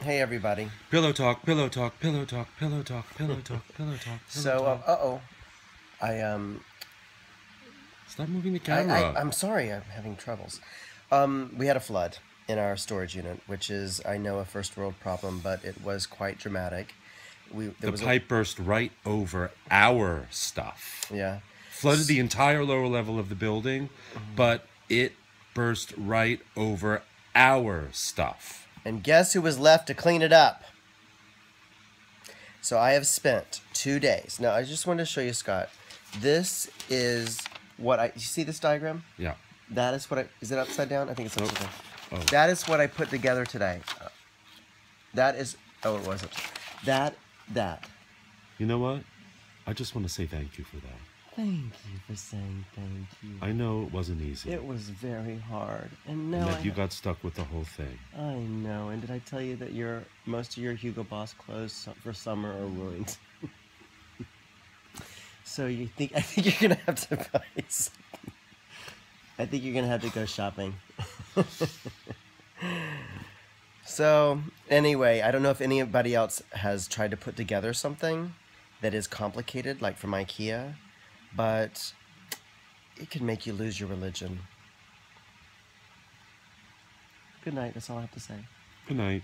Hey everybody. Pillow talk, pillow talk, pillow talk, pillow talk, pillow talk, pillow talk. So, uh oh, I um, stop moving the camera. I, I'm sorry, I'm having troubles. Um, we had a flood in our storage unit, which is I know a first world problem, but it was quite dramatic. We there the pipe burst right over our stuff. Yeah, Flooded the entire lower level of the building, Mm-hmm. but it burst right over our stuff. And guess who was left to clean it up? So I have spent two days. Now I just wanted to show you, Scott. This is what I. You see this diagram? Yeah. That is what I. Is it upside down? I think it's upside down. Oh. That is what I put together today. That is. Oh, it wasn't. That. That. You know what? I just want to say thank you for that. Thank you for saying thank you. I know it wasn't easy. It was very hard, and now and I, that you got stuck with the whole thing. I know. And did I tell you that your most of your Hugo Boss clothes for summer are ruined? so you think I think you're gonna have to buy. Something. I think you're gonna have to go shopping. so anyway, I don't know if anybody else has tried to put together something that is complicated, like from IKEA, but it can make you lose your religion. Good night. That's all I have to say. Good night.